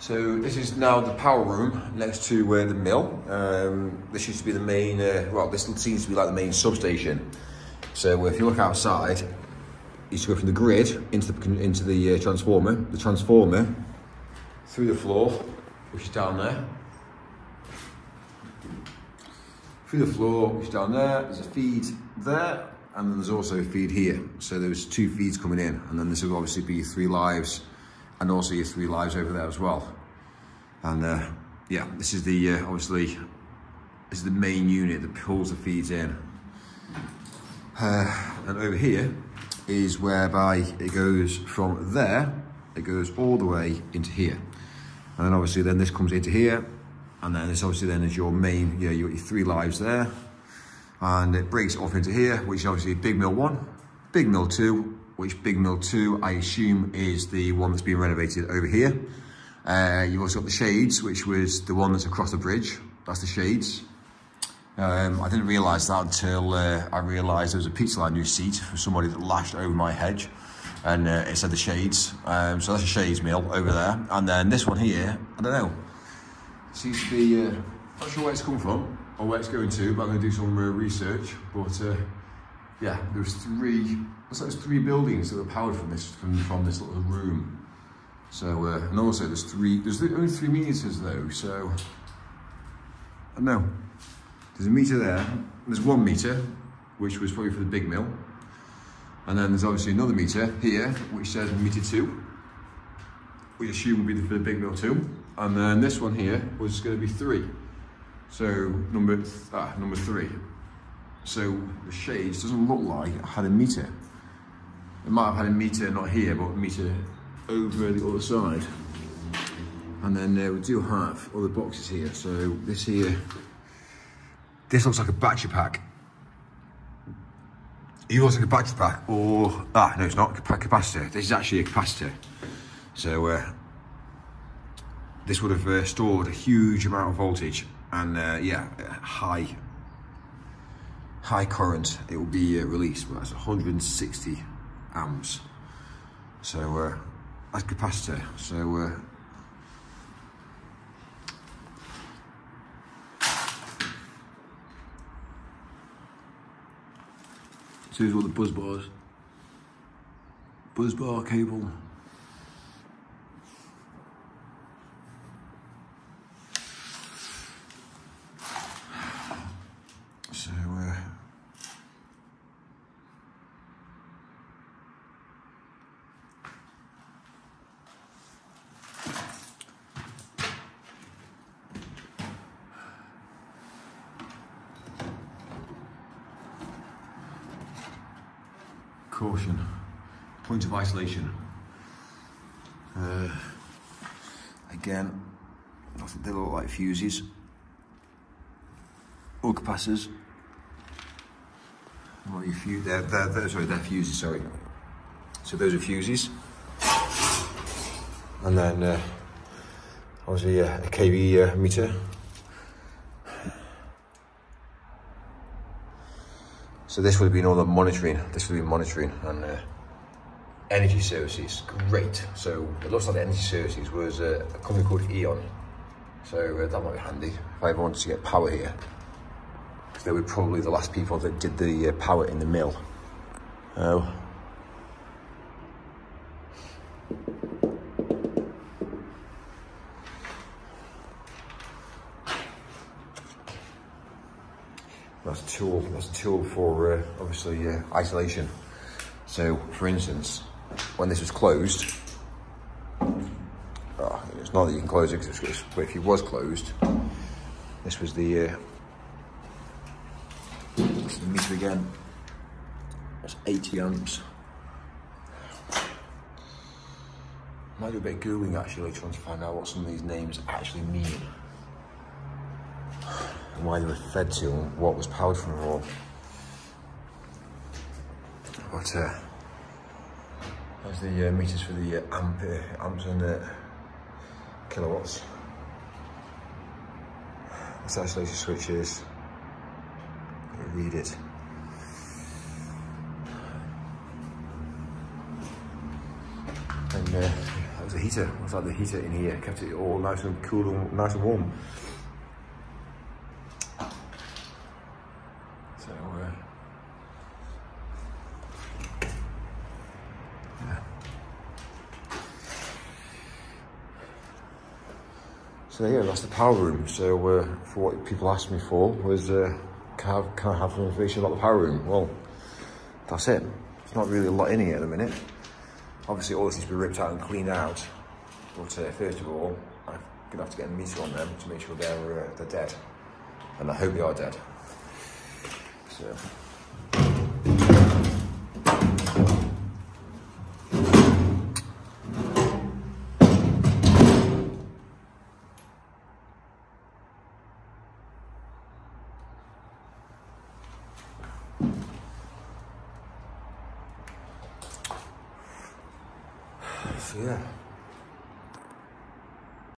So this is now the power room next to uh, the mill. Um, this used to be the main, uh, well, this seems to be like the main substation. So if you look outside, you used to go from the grid into the, into the uh, transformer, the transformer through the floor, which is down there. Through the floor, which is down there, there's a feed there, and then there's also a feed here. So there's two feeds coming in, and then this will obviously be three lives, and also your three lives over there as well. And uh, yeah, this is the, uh, obviously, this is the main unit that pulls the feeds in. Uh, and over here is whereby it goes from there, it goes all the way into here. And then obviously then this comes into here, and then this obviously then is your main, know, your three lives there. And it breaks off into here, which is obviously Big Mill 1, Big Mill 2, which Big Mill 2, I assume, is the one that's being renovated over here. Uh, you've also got the Shades, which was the one that's across the bridge. That's the Shades. Um, I didn't realise that until uh, I realised there was a pizza line new seat for somebody that lashed over my hedge and uh, it said the Shades. Um, so that's a Shades mill over there. And then this one here, I don't know, seems to be, uh, not sure where it's come from or where it's going to, but I'm going to do some uh, research. But yeah, there's three, so there's three buildings that were powered from this, from, from this little room. So, uh, and also there's three, there's only three meters though, so, I know. There's a meter there, there's one meter, which was probably for the big mill. And then there's obviously another meter here, which says meter two, which assume would be for the big mill two. And then this one here was going to be three. So number, th ah, number three. So the shades doesn't look like it had a meter. It might have had a meter, not here, but a meter over the other side. And then uh, we do have other boxes here. So this here, this looks like a battery pack. It looks like a battery pack or, ah, no, it's not a capacitor. This is actually a capacitor. So uh, this would have uh, stored a huge amount of voltage and uh, yeah, high high current. It will be uh, released, but that's 160 amps. So uh, that's capacitor. So uh, so here's all the buzz bars. Buzz bar cable. So, uh, caution, point of isolation. Uh, again, they look like fuses or capacitors. Well, your fuse, they're, they're, they're, sorry, they're fuses, sorry. So those are fuses. And then, uh, obviously, uh, a kV uh, meter. So this would have been all the monitoring. This would be monitoring and uh, energy services. Great. So it looks like the energy services was uh, a company called E.ON. So uh, that might be handy if I ever wanted to get power here they were probably the last people that did the uh, power in the mill. Oh. That's a tool, that's a tool for uh, obviously uh, isolation. So for instance, when this was closed, oh, it's not that you can close it, but if it was closed, this was the uh, the meter again. That's 80 amps. Might do a bit of googling actually, trying to find out what some of these names actually mean. And why they were fed to and what was powered from all. But uh, there's the uh, meters for the uh, amp, uh, amps and uh, kilowatts. This isolation switch is read it. And uh, was the heater. Was like the heater in here kept it all nice and cool and nice and warm. So, uh, yeah. So yeah, that's the power room. So uh, for what people asked me for was, uh, can, I have, can I have some information about the power room? Well, that's it. There's not really a lot in here at the minute. Obviously all this needs to be ripped out and cleaned out. But uh, first of all, I'm gonna have to get a meter on them to make sure they're, uh, they're dead. And I hope they are dead. So. So yeah.